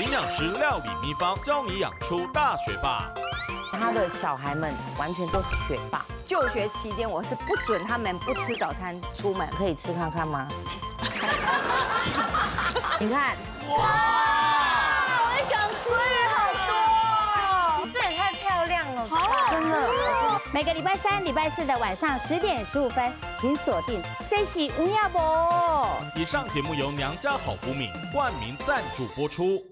营养师料理秘方，教你养出大学霸。他的小孩们完全都是学霸。就学期间，我是不准他们不吃早餐出门。可以吃看看吗？你看，哇，我想吃好多，这也太漂亮了，好真的。每个礼拜三、礼拜四的晚上十点十五分，请锁定《这是吴亚博》。以上节目由娘家好福敏冠名赞助播出。